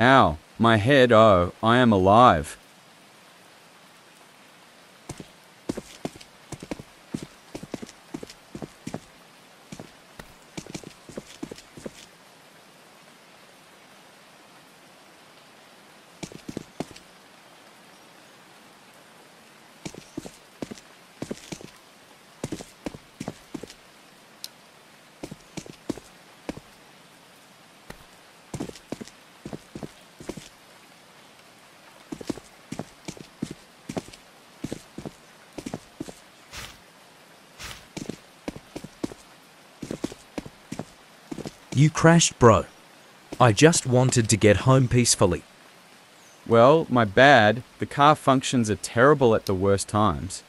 Ow, my head, oh, I am alive. You crashed, bro. I just wanted to get home peacefully. Well, my bad. The car functions are terrible at the worst times.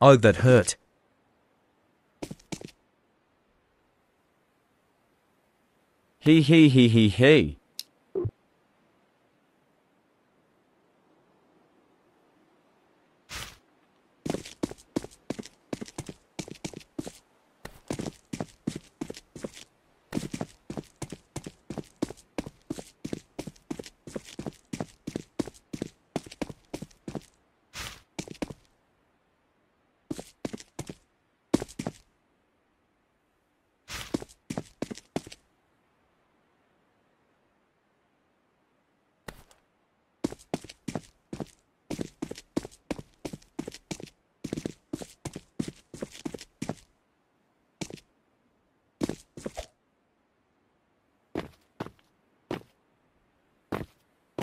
Oh, that hurt. He he he he he.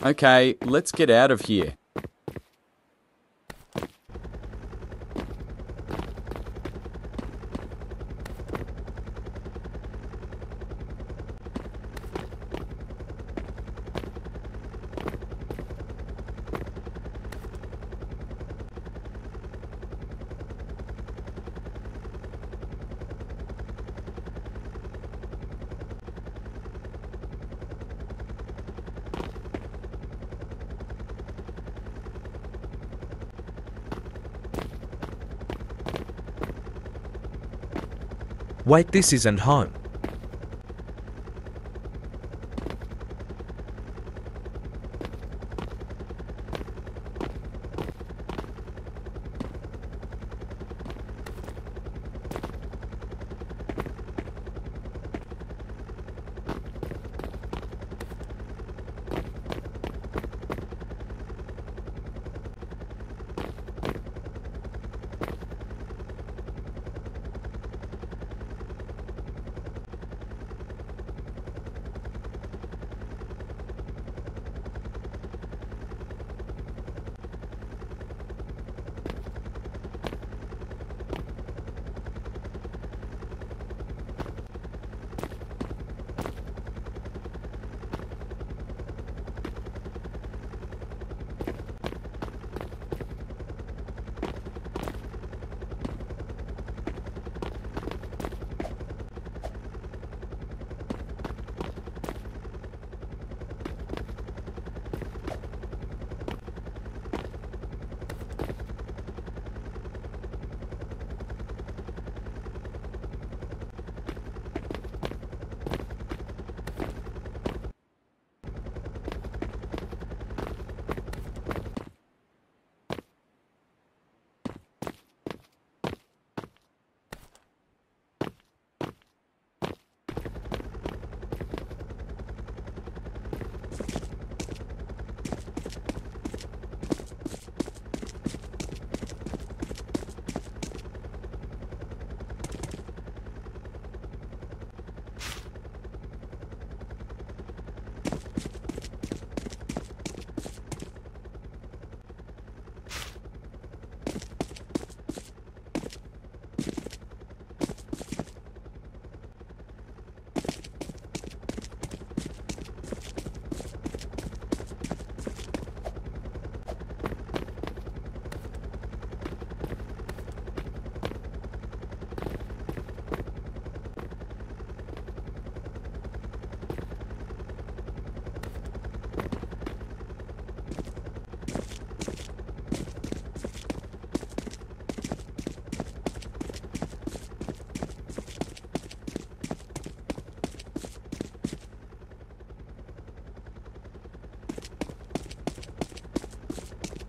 Okay, let's get out of here. Wait, this isn't home.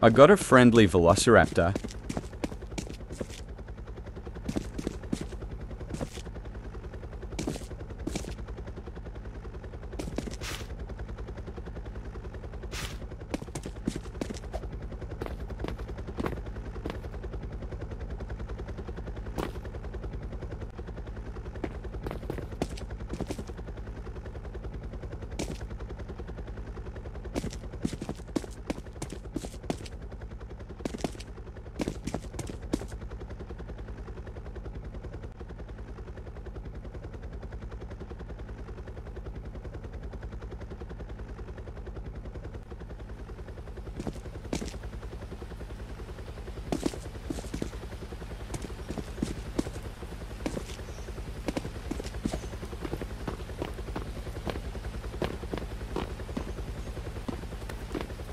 I got a friendly velociraptor.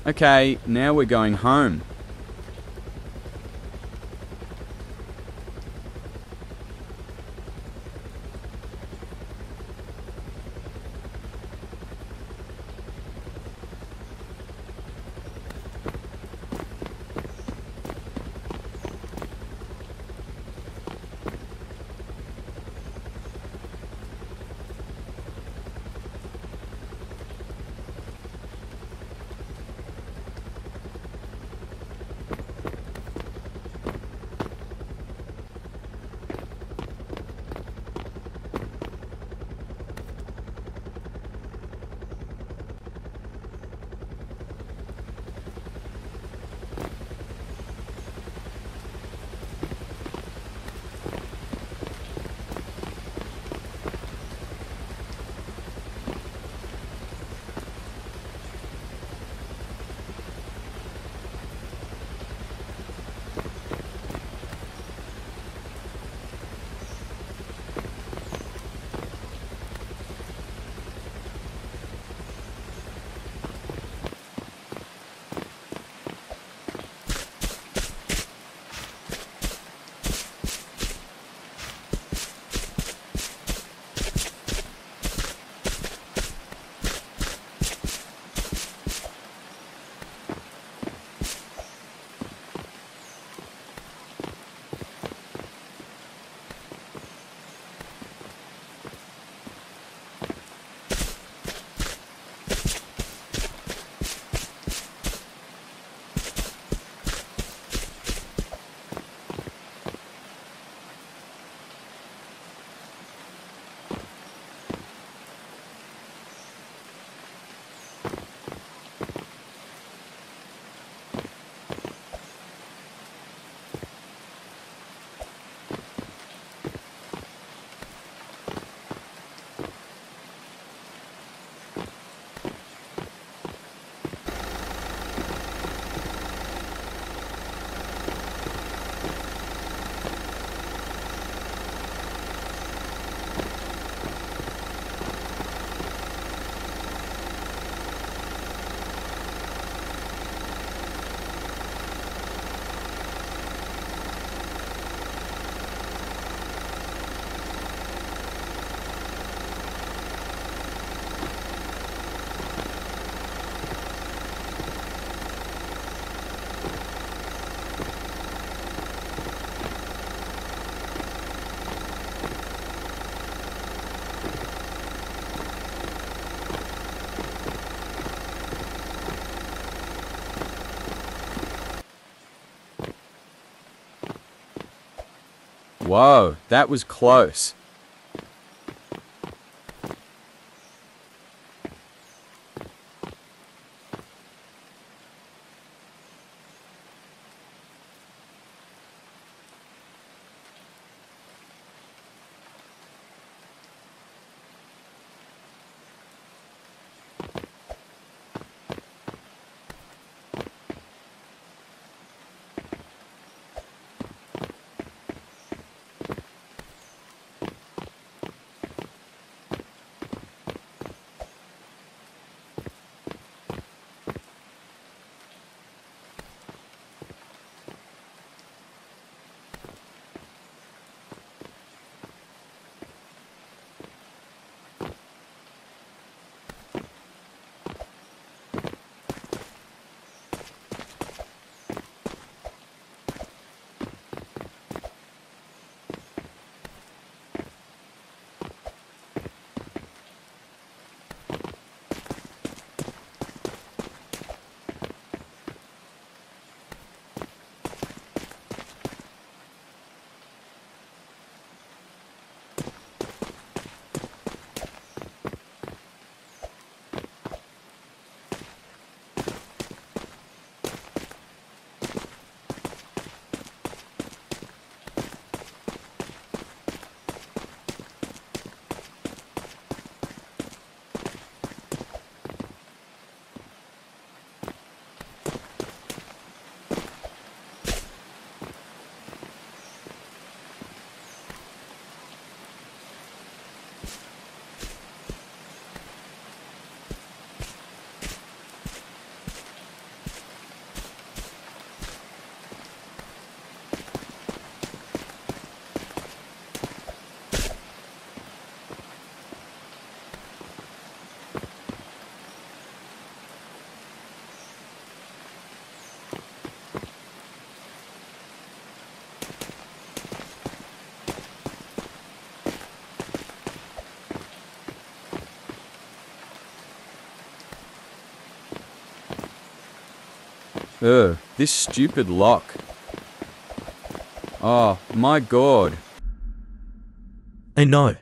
Okay, now we're going home. Whoa, that was close. Ugh, this stupid lock. Oh, my god. I know.